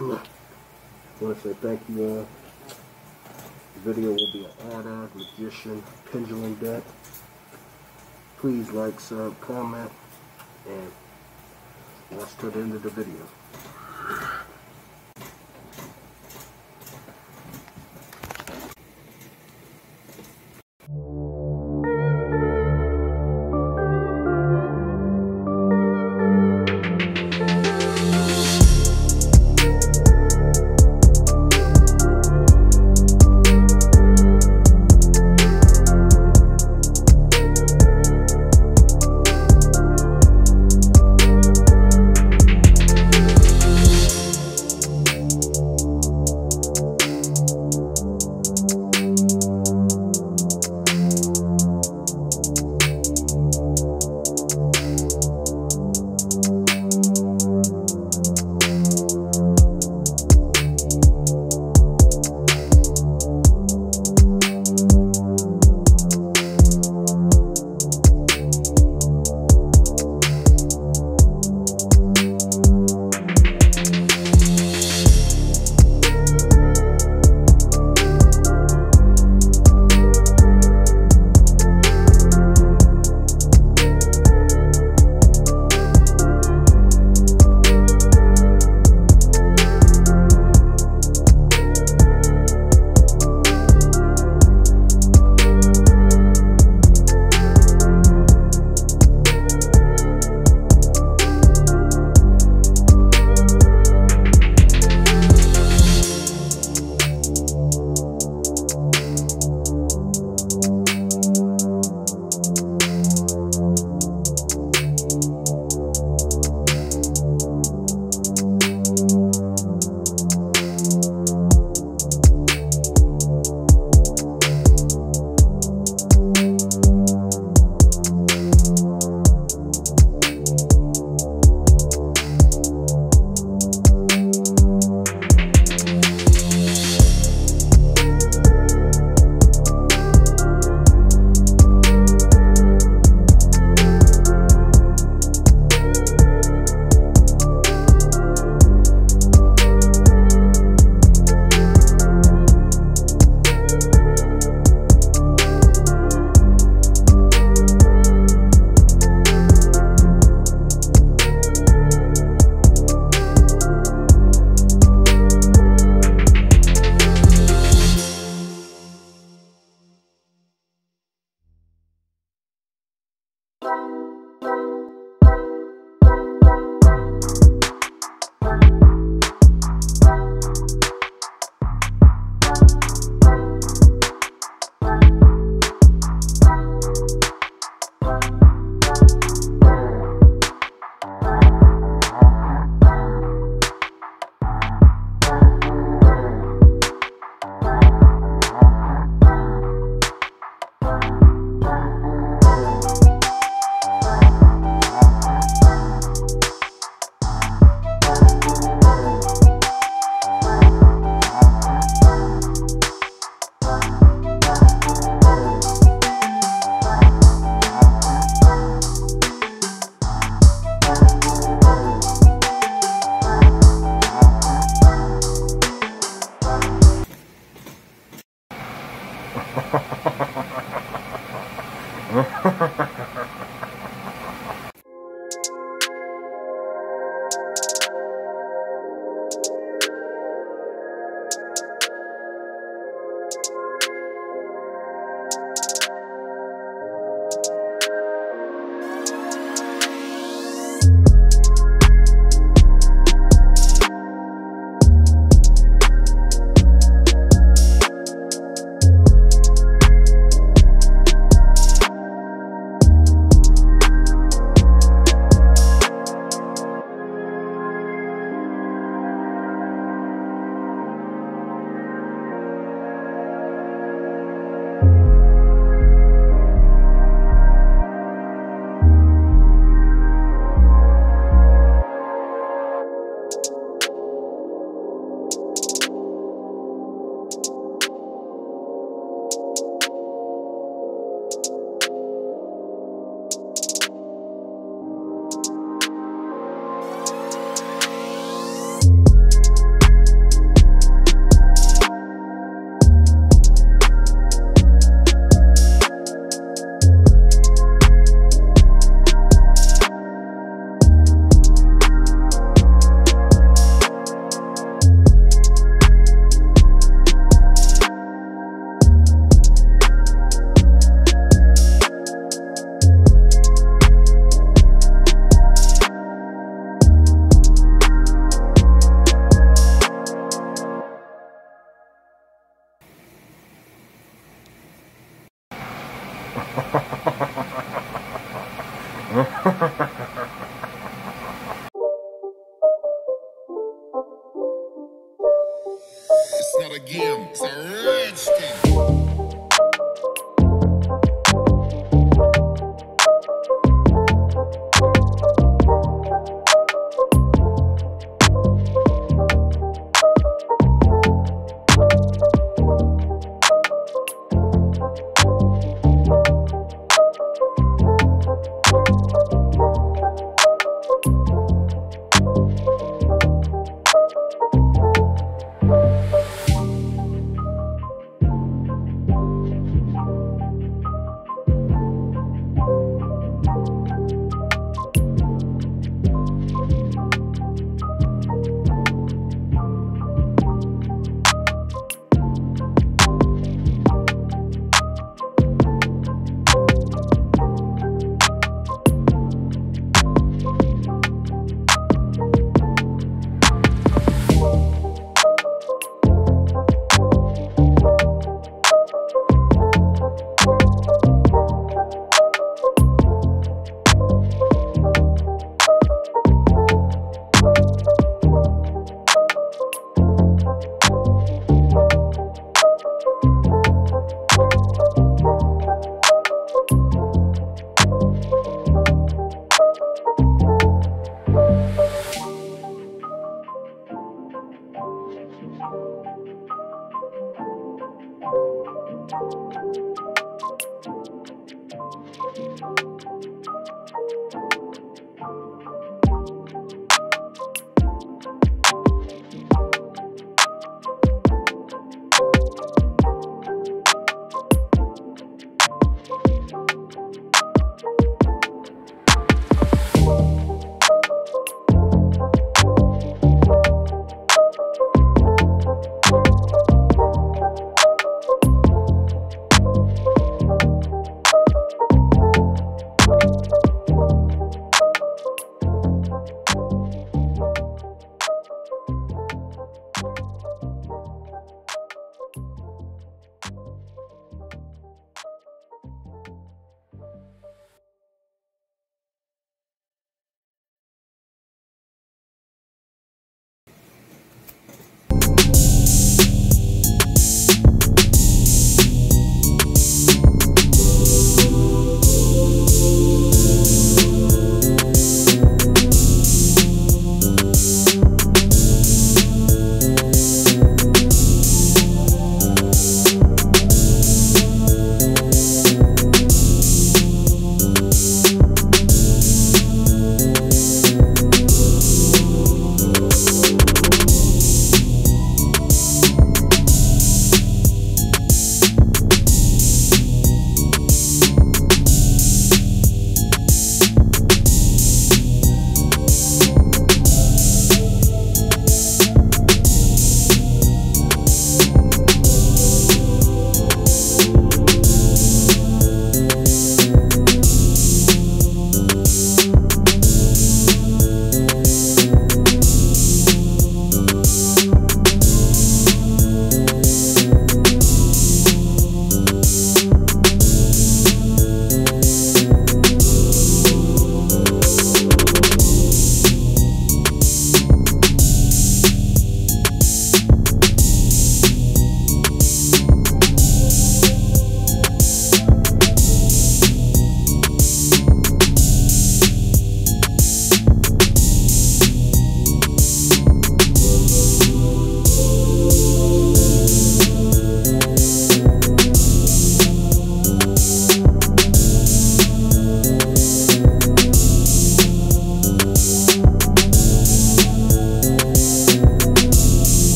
I want to say thank you all. The video will be an Odd-eyes, magician, pendulum deck. Please like, sub, comment, and watch to the end of the video. Ha ha.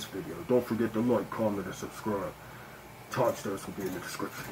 This video. Don't forget to like, comment, and subscribe. Timestamps will be in the description.